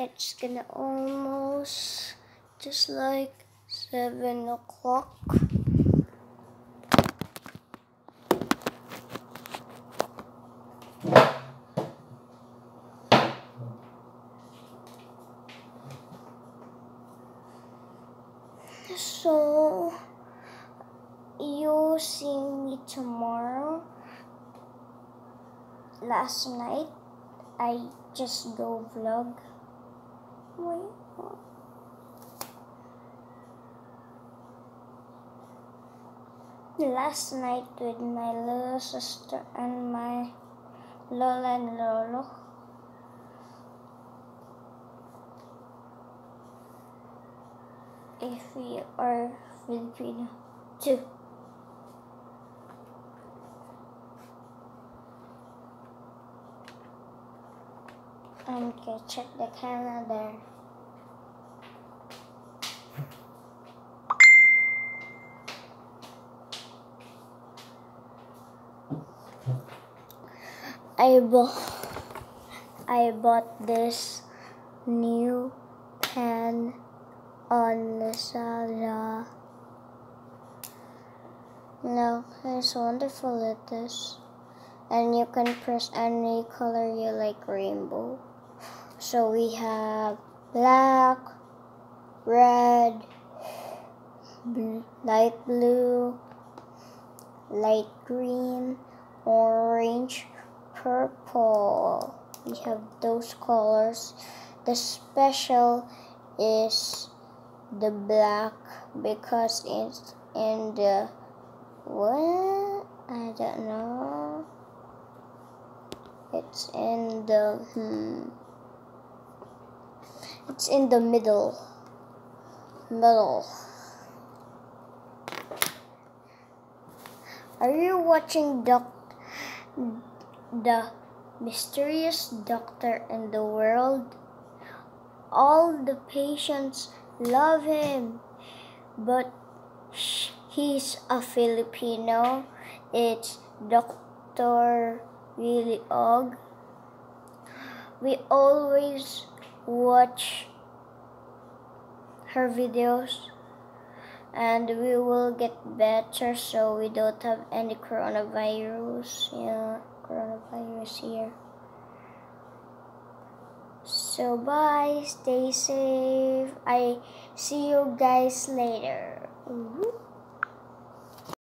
It's gonna almost just like seven o'clock. So you see me tomorrow. Last night I just go vlog. Last night with my little sister and my Lola and Lolo. If we are Filipino too. Okay, check the calendar. I bought I bought this new pen on Lazada. Look, it's wonderful it is. And you can press any color you like rainbow. So we have black, red, light blue, light green, orange, purple. We have those colors. The special is the black because it's in the what? I don't know. It's in the hmm. It's in the middle. Middle. Are you watching Doc the mysterious doctor in the world? All the patients love him, but he's a Filipino. It's Dr. Willie Ong. We always watch her videos and we will get better so we don't have any coronavirus yeah coronavirus here. So bye stay safe. I see you guys later. Woo.